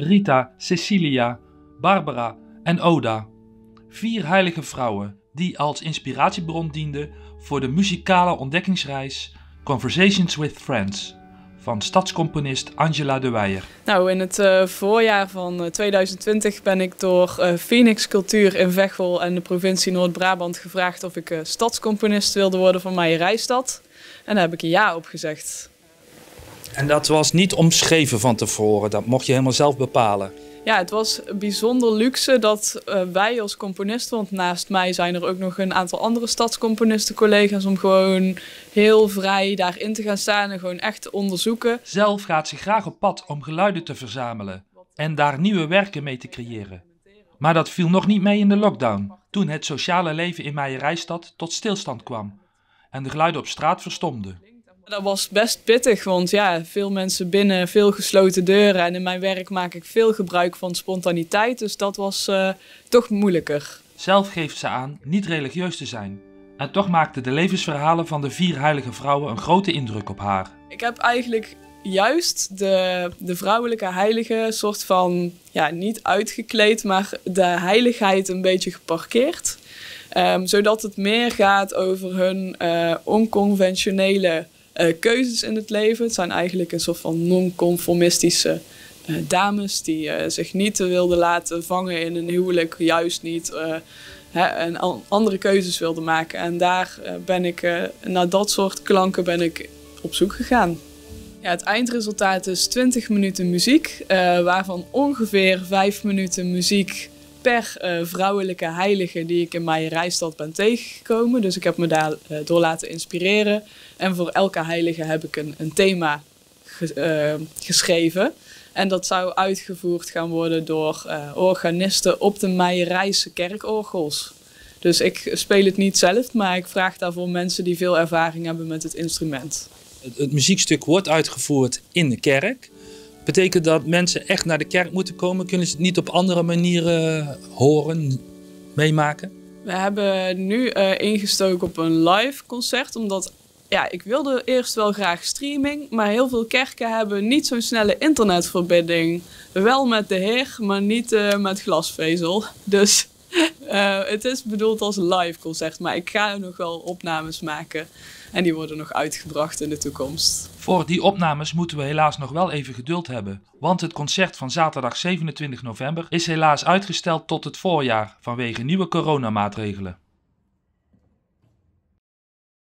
Rita, Cecilia, Barbara en Oda. Vier heilige vrouwen die als inspiratiebron dienden voor de muzikale ontdekkingsreis Conversations with Friends van stadscomponist Angela de Weijer. Nou, in het uh, voorjaar van 2020 ben ik door uh, Phoenix Cultuur in Veghel en de provincie Noord-Brabant gevraagd of ik uh, stadscomponist wilde worden van Meijerijstad. En daar heb ik een ja op gezegd. En dat was niet omschreven van tevoren, dat mocht je helemaal zelf bepalen. Ja, het was bijzonder luxe dat uh, wij als componisten, want naast mij zijn er ook nog een aantal andere stadscomponisten collega's, om gewoon heel vrij daarin te gaan staan en gewoon echt te onderzoeken. Zelf gaat ze graag op pad om geluiden te verzamelen en daar nieuwe werken mee te creëren. Maar dat viel nog niet mee in de lockdown, toen het sociale leven in Meijerijstad tot stilstand kwam en de geluiden op straat verstomden. Dat was best pittig, want ja, veel mensen binnen, veel gesloten deuren. En in mijn werk maak ik veel gebruik van spontaniteit, dus dat was uh, toch moeilijker. Zelf geeft ze aan niet religieus te zijn. En toch maakten de levensverhalen van de vier heilige vrouwen een grote indruk op haar. Ik heb eigenlijk juist de, de vrouwelijke heilige soort van, ja, niet uitgekleed, maar de heiligheid een beetje geparkeerd. Um, zodat het meer gaat over hun uh, onconventionele uh, keuzes in het leven. Het zijn eigenlijk een soort van non-conformistische uh, dames die uh, zich niet wilden laten vangen in een huwelijk, juist niet. Hè, en andere keuzes wilden maken. En daar ben ik, naar dat soort klanken ben ik op zoek gegaan. Ja, het eindresultaat is 20 minuten muziek, waarvan ongeveer 5 minuten muziek per uh, vrouwelijke heilige die ik in Meijerijstad ben tegengekomen. Dus ik heb me daar uh, door laten inspireren. En voor elke heilige heb ik een, een thema ge uh, geschreven. En dat zou uitgevoerd gaan worden door organisten op de Meijerijse kerkorgels. Dus ik speel het niet zelf, maar ik vraag daarvoor mensen die veel ervaring hebben met het instrument. Het muziekstuk wordt uitgevoerd in de kerk. Betekent dat mensen echt naar de kerk moeten komen? Kunnen ze het niet op andere manieren horen, meemaken? We hebben nu uh, ingestoken op een live concert, omdat ja, ik wilde eerst wel graag streaming, maar heel veel kerken hebben niet zo'n snelle internetverbinding. Wel met de Heer, maar niet uh, met glasvezel. Dus uh, het is bedoeld als live concert, maar ik ga nog wel opnames maken. En die worden nog uitgebracht in de toekomst. Voor die opnames moeten we helaas nog wel even geduld hebben. Want het concert van zaterdag 27 november is helaas uitgesteld tot het voorjaar vanwege nieuwe coronamaatregelen.